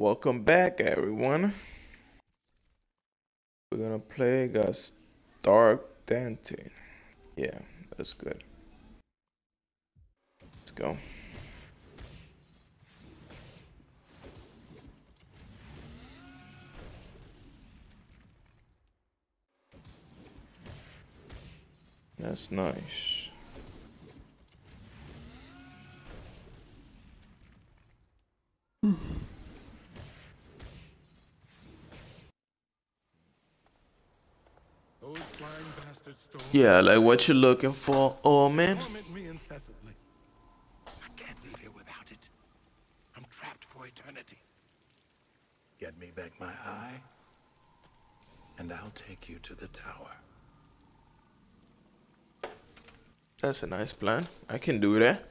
Welcome back, everyone. We're gonna play got Dark Dante. Yeah, that's good. Let's go. That's nice. Those blind bastards stole Yeah, like what you looking for, oh man? torment me incessantly. I can't leave here without it. I'm trapped for eternity. Get me back my eye, and I'll take you to the tower. That's a nice plan. I can do that.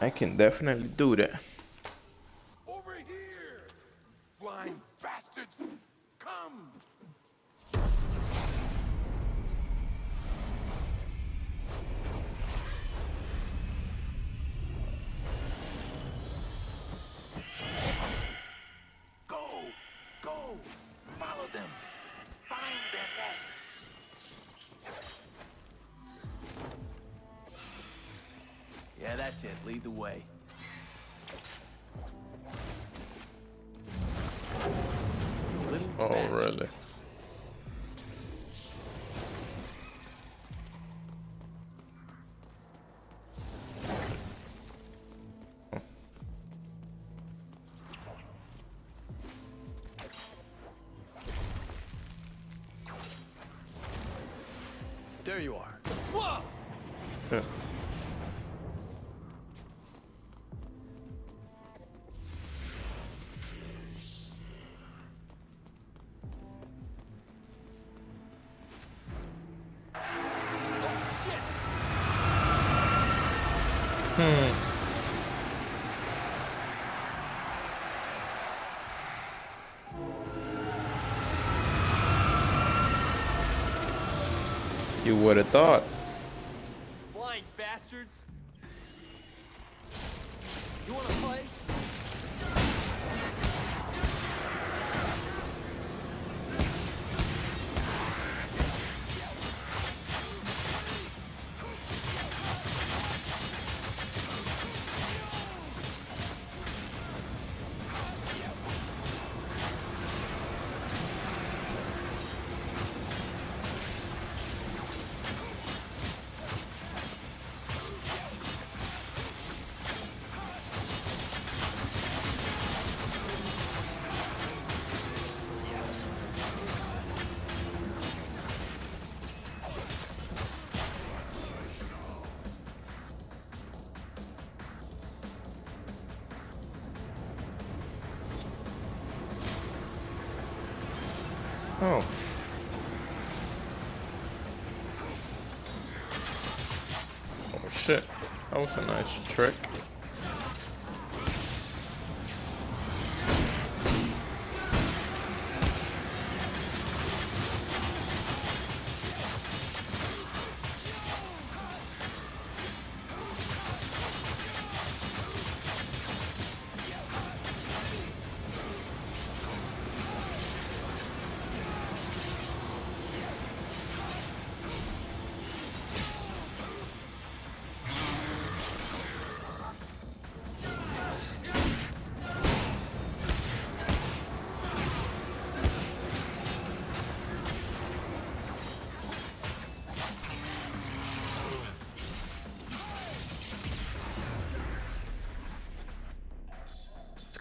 I can definitely do that. That's it. Lead the way. Little Oh, bastards. really? There you are. You would have thought. Flying bastards! You wanna play? Shit. That was a nice trick.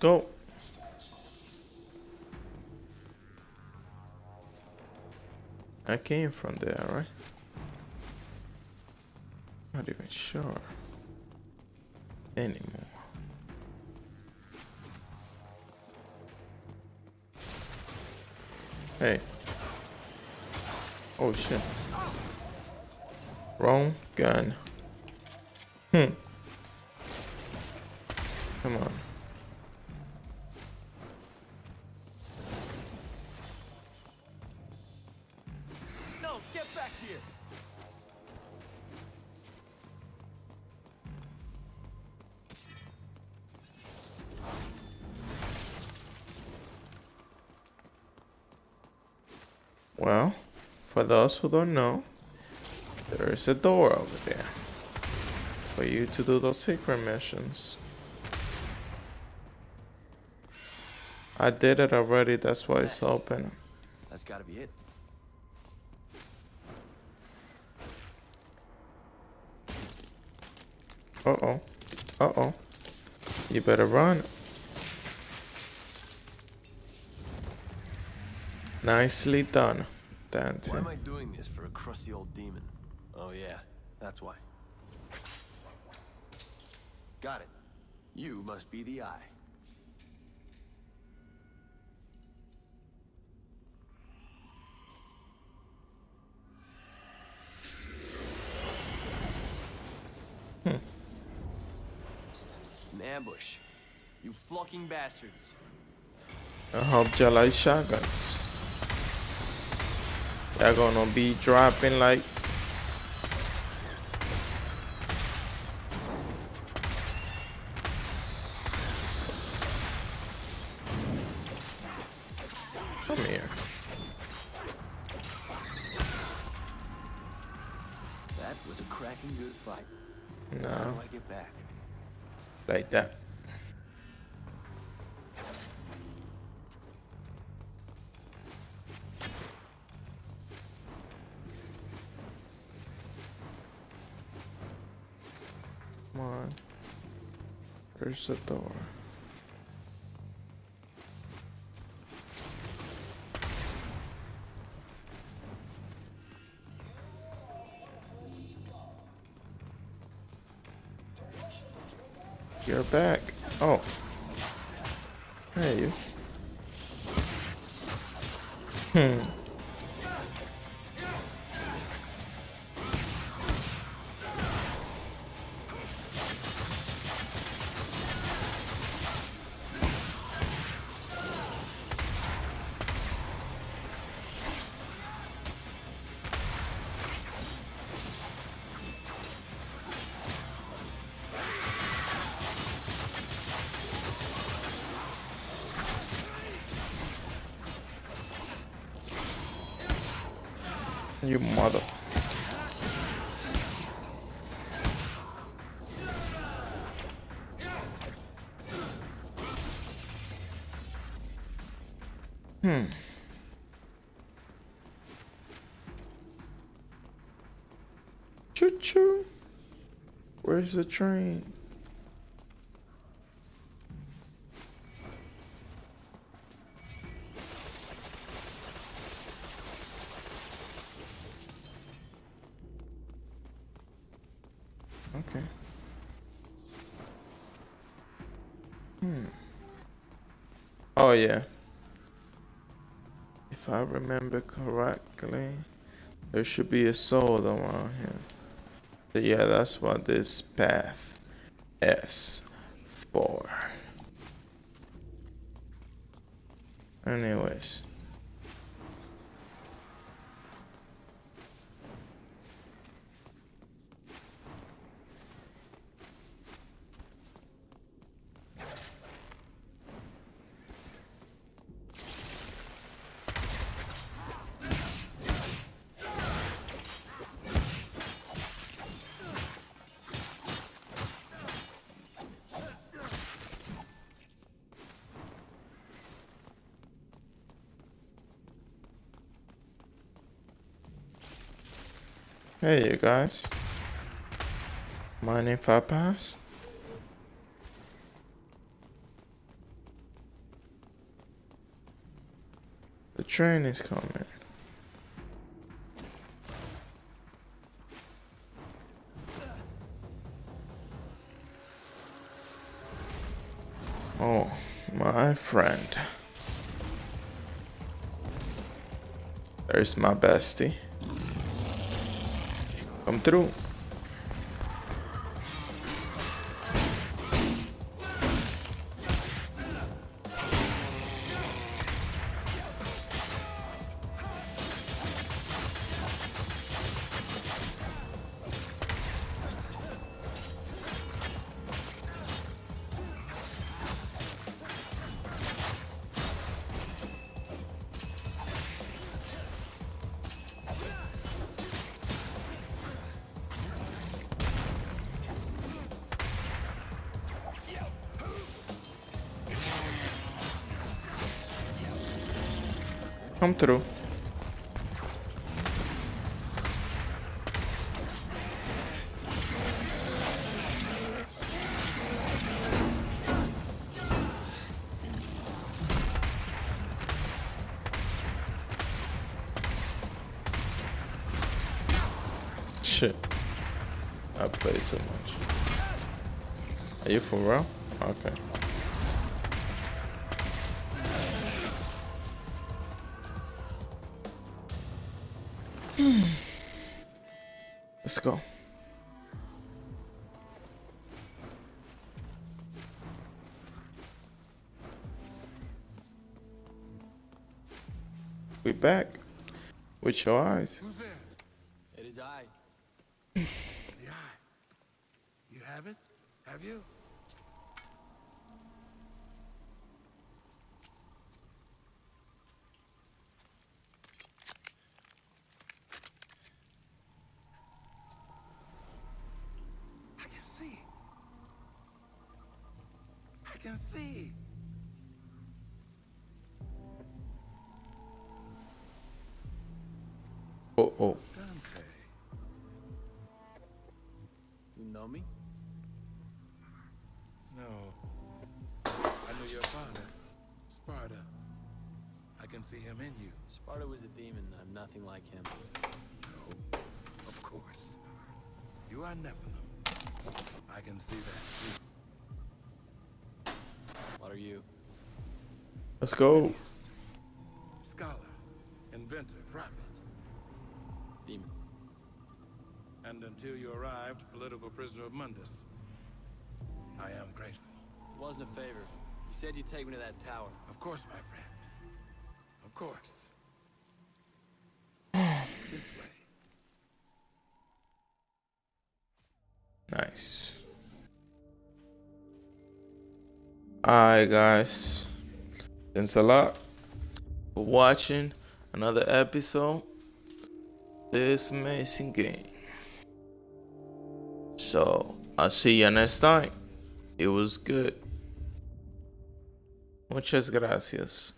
Go. I came from there, right? Not even sure anymore. Hey. Oh shit. Wrong gun. Hmm. Come on. Get back here! Well, for those who don't know, there is a door over there for you to do those secret missions. I did it already, that's why it's open. That's gotta be it. Uh oh. Uh oh. You better run. Nicely done, Dante. Why am I doing this for a crusty old demon? Oh yeah, that's why. Got it. You must be the eye. An ambush. You flunking bastards. I hope you like shotguns. They're gonna be dropping like. That was a cracking good fight. How do I get back? Like that. Come on. There's a door. You're back. Oh. Hey, you. Hmm. You mother. Hmm. Choo choo. Where's the train? Okay. Hmm. Oh yeah. If I remember correctly, there should be a sword around here. So yeah, that's what this path is for. Anyways. Hey you guys. Mind if I pass? The train is coming. Oh, my friend. There's my bestie. Come through. Come through. Shit. I played too much. Are you for real? Okay. Let's go. We back with your eyes. Who's there? It is I. The eye. You have it? Have you? Can see. Oh, oh. Dante. You know me? No. I knew your father, Sparda. I can see him in you. Sparda was a demon. I'm nothing like him. No, of course. You are Nephilim. I can see that too. What are you? Let's go. Phineas. Scholar, inventor, prophet. Demon. And until you arrived, political prisoner of Mundus. I am grateful. It wasn't a favor. You said you'd take me to that tower. Of course, my friend. Of course. this way. Nice. Alright, guys. Thanks a lot for watching another episode. This amazing game. So, I'll see you next time. It was good. Muchas gracias.